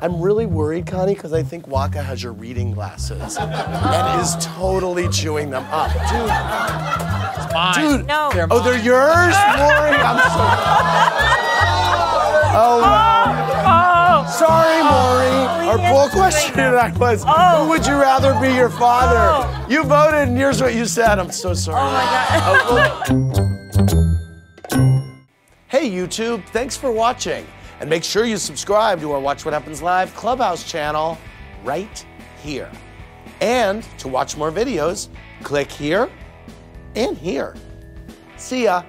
I'm really worried, Connie, because I think Wacha has your reading glasses and is totally chewing them up. Dude, Mine. dude. No. They're Oh, they're yours? Maury, I'm so. Oh, wow. Sorry, oh. Maury. Our he poll is question chewing them. tonight was Oh. Who would you rather be your father? Oh. You voted, and here's what you said. I'm so sorry. Oh my God. Hey, YouTube, thanks for watching. And make sure you subscribe to our Watch What Happens Live Clubhouse channel right here. And to watch more videos, click here and here. See ya.